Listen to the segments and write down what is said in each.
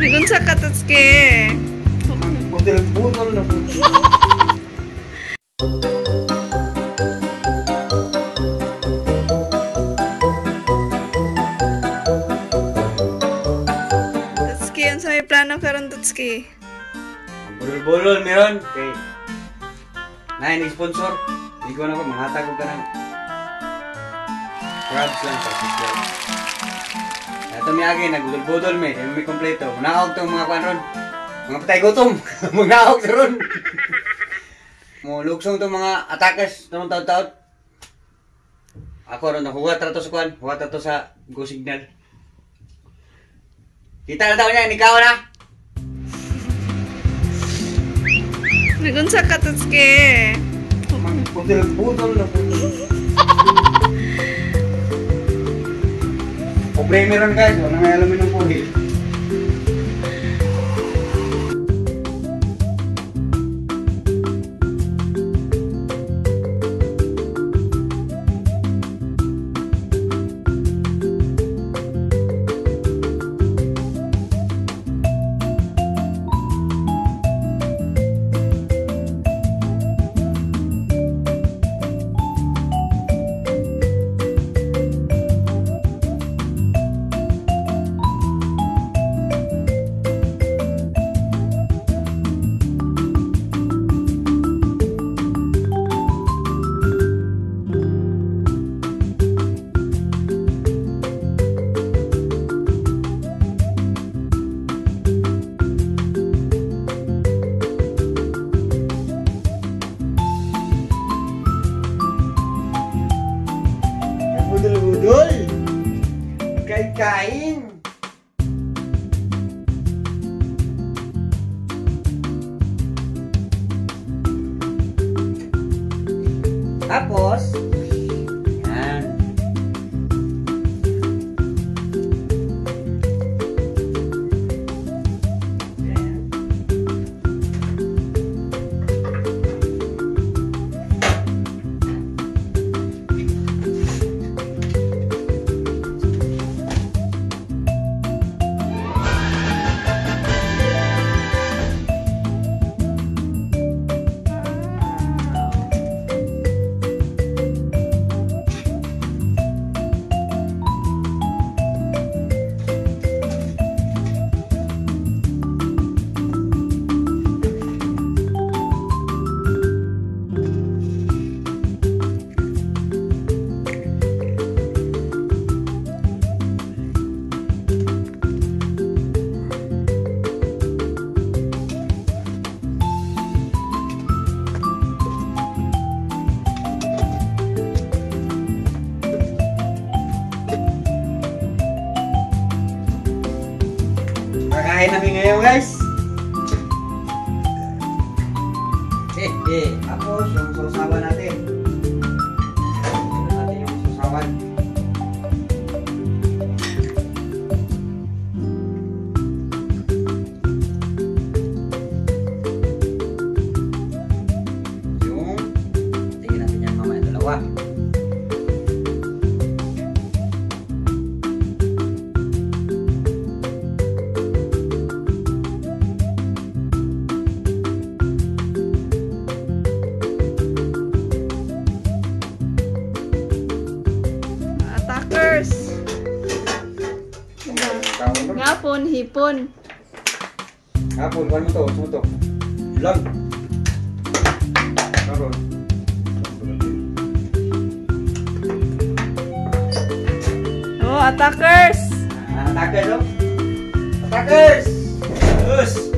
Hindi sa katatsuke. Model bunal na bunal. plano karon Tutski? Bulol-bulol meron. Okay. Nain sponsor. Hindi ko na ko manghatag ko ka na. Grabs lang sa subscribe. Ito may agi, nagbudol-budol may. Hindi may kompleto. Manakog tong mga kwan ron. Mga patay gutom. Manakog sa ron. Mulugsong tong mga attackers tong taon-taon. Ako ron, huwat rato sa kwan. Huwat rato sa go signal. Kita na daw niya, ikaw na. Nagunsa ka, Tatsuki. Putol-putol na putol. Problema rin guys, wala nang alamin ng buhay. caindo. Kakain namin ngayon guys. Eh, eh. Tapos yung sausawan natin. Ito natin yung sausawan. Ngapon, hipon. Hapon, kuhan mo to, mo to. Lang. Karon. Oh, attackers. Attackers, oh. Attackers! Yes!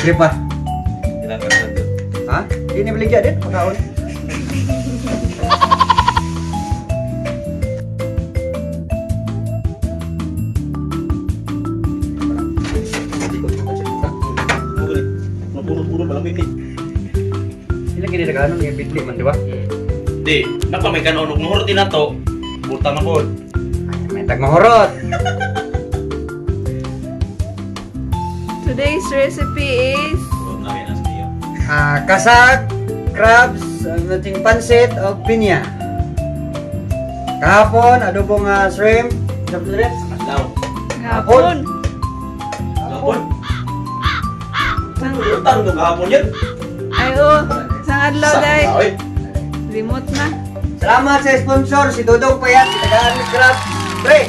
Kawan ni pagkri pa. Ilang ka na to? Ha? Di ni beligya din pagkaon. Mapuro-puro malang bigay. Sila gini nagano ni bitli man di ba? Hindi, Di, napa may kanunok nuhur din na to. Butang na po. Ay, next recipe is... Uh, kasag, crabs, nating pansit, o pinya. Kahapon, adobong uh, shrimp. Kahapon. Kahapon. Kahapon. Utang do kahapon yun. Ay, oh. Sang adlaw, day. Remote na. Salamat sa sponsor, si Dodong Payat, si Tagaan Crabs. Pre!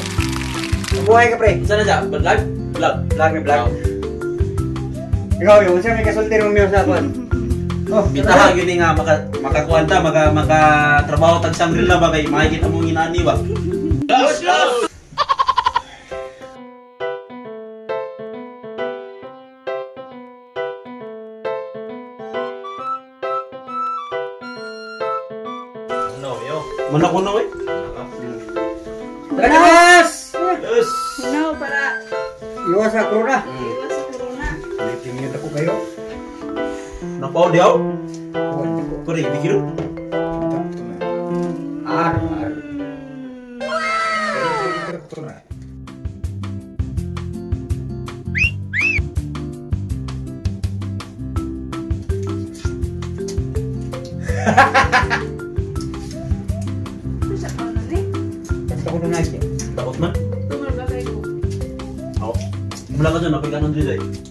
Mabuhay ka, pre. Sana dyan? Vlog? Vlog. Vlog, may vlog. Ikaw yung siya may kasulti ng mga usapan. Oh, Bitaha gini nga maka makakuanta maka maka trabaho tag Shangri-La ba kay makikita mo inani ba. Los los. No, yo. Mana kuno eh? Tara mas! Yes. No, para Iwas sa corona. iwas kayo? Napaw diaw? Kore, bigiro? Ar, ar. Takot na nga siya. Takot man? Tumulong ba kayo? Oo. Mula ka dyan, napagkanon dito eh.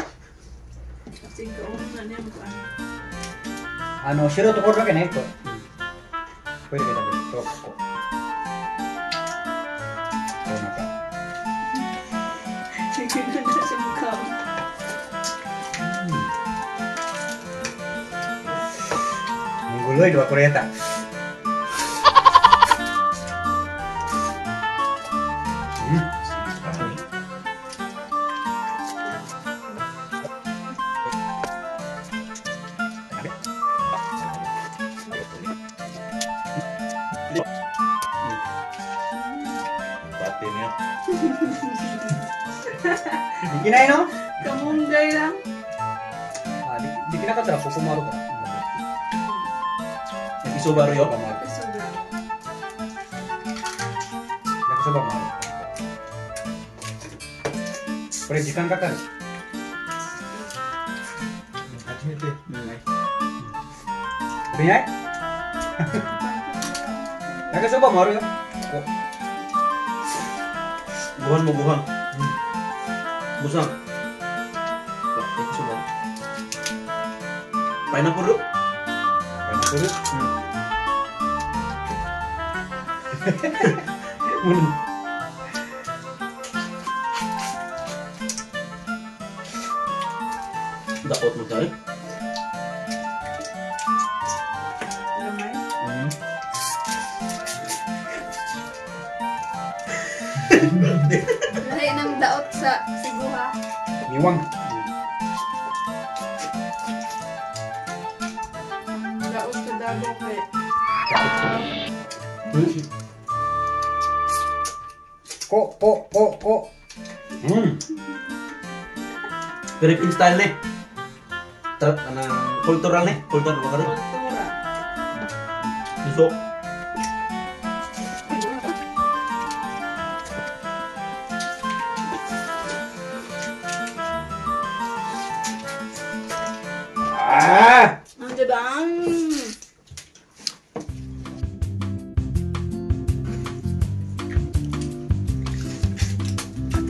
Ah, no, yo era otro rock en esto. Puede que también toco. Bueno, acá. Me volví va por ahí está. Di kinain no? Kamunggay lang. Ah, di, di kinakatara ko kumaro ka. Nagisuba ro yo. Kumaro. Sobra. Nagkasabang maro. Pre, jikan ka kan? Binyay? Nagkasabang maro 무상. 맥주가 파인애플? 파인애플? 음. 응 Niwang. Ang daot sa dago kay Ko, ko, ko, ko. Hmm. Philippine style ni. Trap anang kultural ni. Kultural ba ka rin?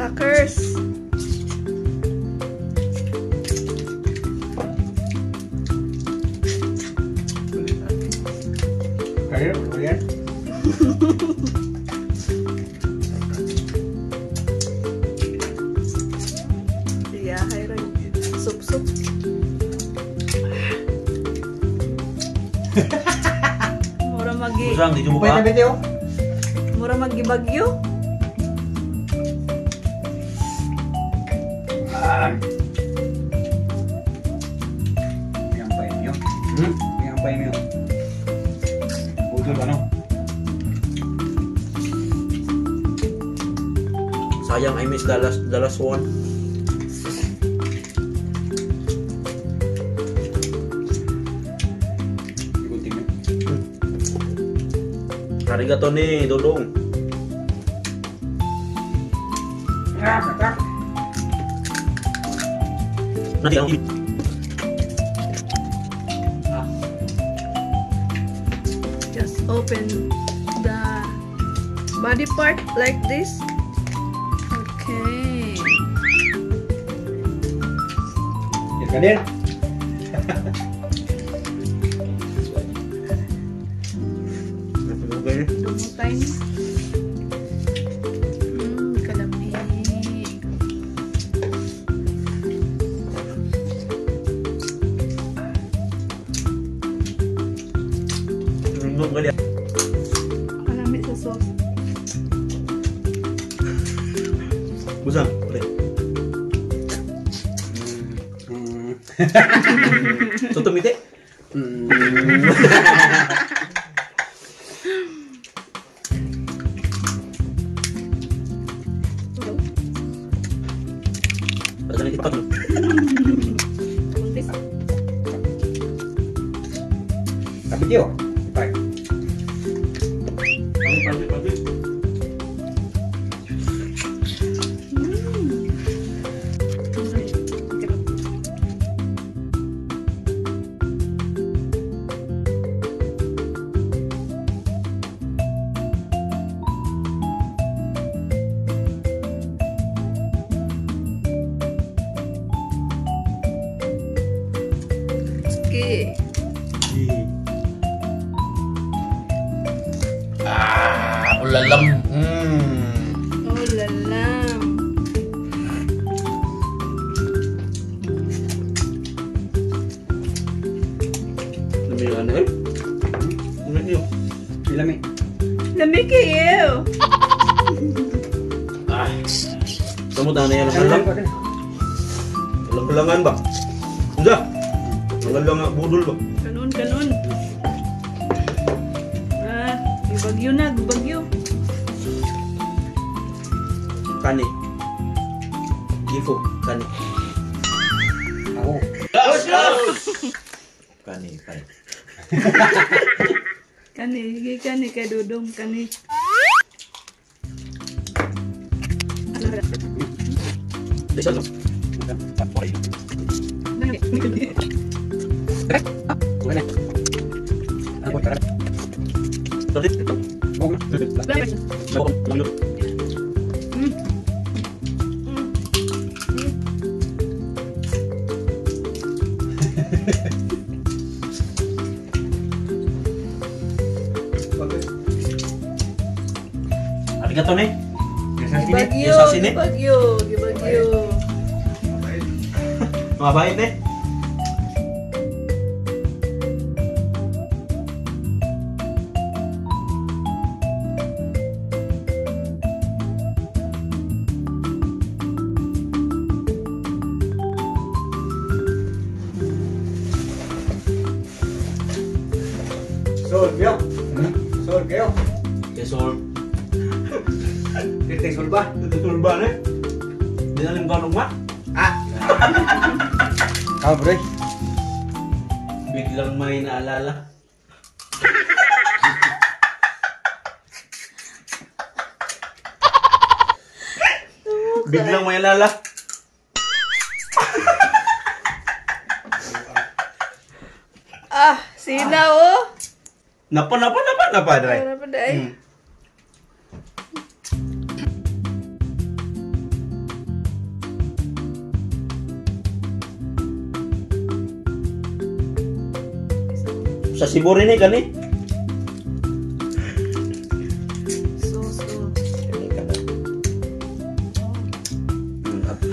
Tuckers. Kayo? Kayo? yeah, hi Ray. Sup, sup. Mura magi... Usang, di Mura magibagyo. Ano? Sayang, I miss the last, the last one. Ikutin nyo. Arigato ni Dodong. Ah, katak. Nanti open the body part like this. Okay. Yan ka din. ちょっと見て。うん。Tapi よ 예. 아, 올랄람. Gifo, kani. Ako. Kani, kani. Kani, higi kani kay Dudong, kani. Isa lang. Okay na. Ako, tara. Tadi. Buong na. Mau Arigato nih. Yes, sir. Gibagyo, Yung sa sini? gibagyo, gibagyo. Ngapain deh? Biglang may naalala. Biglang may naalala. Ah, sina oh. Napa napa napa napa dai. Ano pa dai? Hmm. sasibur ini kan nih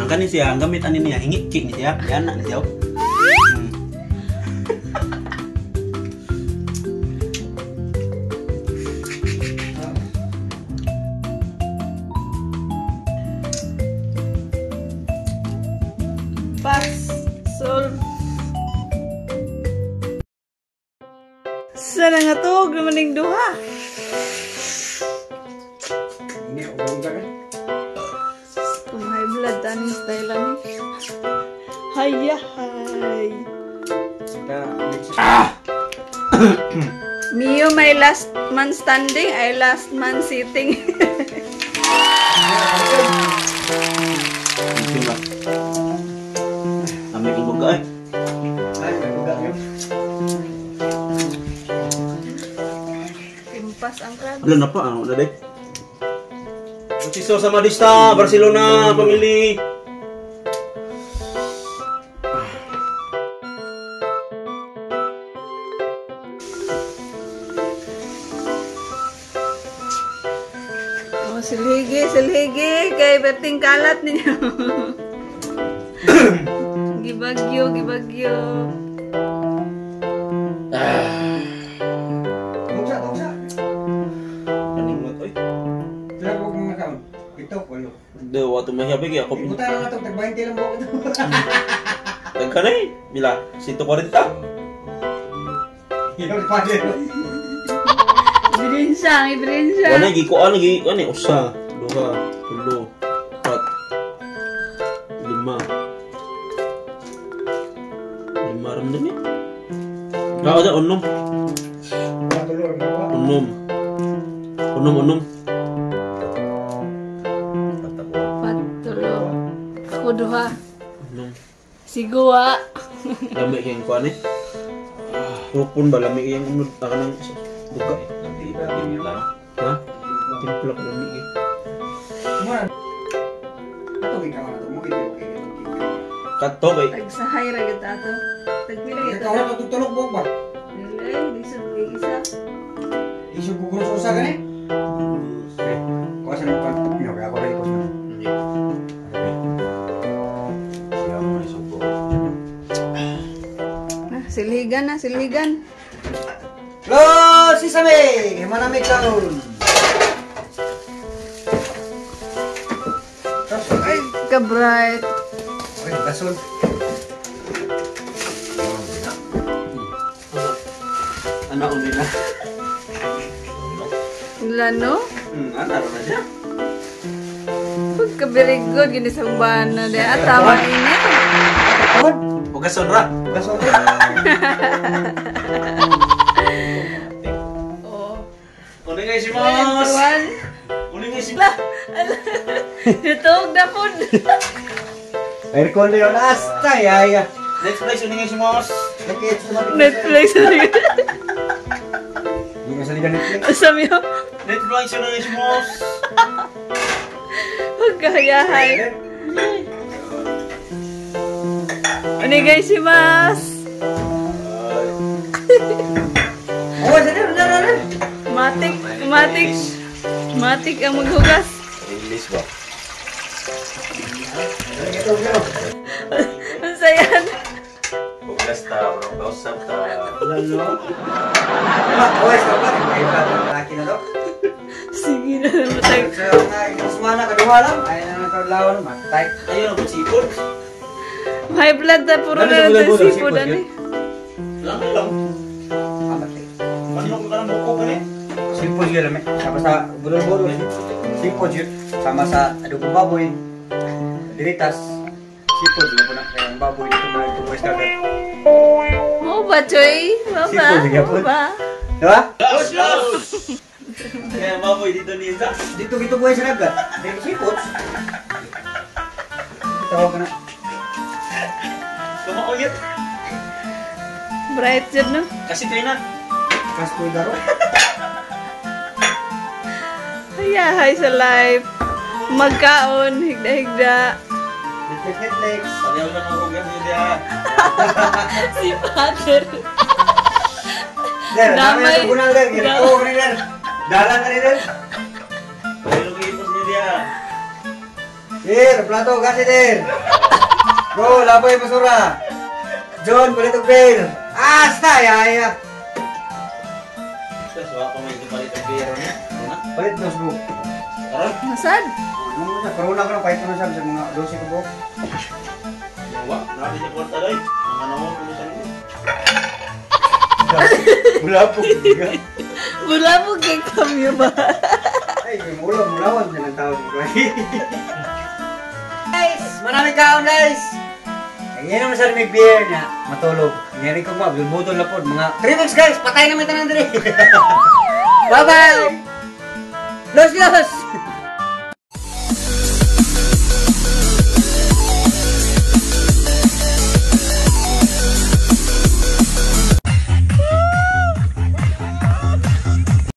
angkat nih sih, ang gamit nih ya hingit kick nih ya, ya anak nih jauh. Mio, my last man standing, I last man sitting. Ambil kong baga eh. Deh. Francisco Samadista, Barcelona, pamili. Kalat ninyo. gibagyo, gibagyo. Ah. Tungsa, tungsa. Kaning mo, oy. Tira ko kung nakaon. Ito, walo. Hindi, wato mahiyabig eh. Ako pinito. Ibutan lang ito, tag-20 lang buwan ito. Tagka na eh. Mila, 140. Iyon pa din. Ibirin siya, ibirin. Wala, gikuan, gikuan eh. Usa, duha, tulo. Lima. Lima. Kau ada. Ako duha. Unom. Sigua. Lami kayong kuan eh. Ba unod akan buka. Mura. Kato kay Tagsahay ra gid ato. Tagpila gid Ikaw na tutulog mo ba? Ay, di sa isa. Isu gugur susah kan eh? Kau asal bukan punya, aku lagi kau Nah, silhigan na, silhigan. Lo, si Same, mana mi kau? Terus, Ay, ka-bright. Oy, gasol. anak nila. Lano? Hmm, anak na siya. Pagka very good, gini sa bana de. At tama ini. Bukan sonra. gasol. Oh. Onegai Ayan, shimasu. tuwan. Onegai shimasu. Lah, Ditog na po. Aircon na yun, asta, ya, ya. Netflix sa mga Netflix. Hindi nga sa liga Netflix. Asam yun. Netflix onegai shimasu. Pagkahayahay. Onigay shimasu. Oh, sana, na, na, na. Matik, matik. Matik ang maghugas. English ba? Ang sayan. Hugas ta, bro. Kausap ta. Lalo. Ito ba? Ay, ba, laki na daw. Sige na. So, kaduha lang. Ay, na nagkalawan, matay. Ayun, ang sipon. High blood na puro na ano. Lang lang. Amat. Manok ka ng buko ka. Sipod yun, amin. Sama sa bulol-bulol. Sipod yun. Sama sa adobong baboy. Diritas. Sipod yun po na. Kaya ang baboy dito mo ito pwes kagad. Mo ba, Choy? Mo ba? Sipod, sige po. Mo ba? Diba? Los, los! Kaya baboy dito ni Isa. Dito dito pwes kagad. Dito sipod. Tawag ka na. Kumakuyot. Bright yun, no? Kasi kayo na. Kaskoy garo. Hayahay sa life. Magkaon, higda-higda. Netflix, Netflix. Sabihan ka ng hugas niyo diya. Si Father. Der, dami Damay. na sa bunal der. Ginagawa ko rin der. Dalan rin der. Ka ipos niyo diya. Dir, plato, kasi dir. Bro, laboy basura. John, kulit og beer. Asta, palit ang biro niya. Ano? Palit dos, bro. Karon, Masad? na. Karuna ko lang kahit ano sabi sa mga 12 kubok. Wala, grabe niya kwarta dahi. Mga nawa, kumusta niyo. Mula po. Mula po kay kamyo ba? Ay, mula, mulawan siya ng tao. Guys, maraming kaon guys. Ayan naman sa may beer niya, matulog. Ngayon ko mga, bilbuto na po. Mga 3 weeks guys, patay naman tayo ng diri. Bye-bye! Los, los!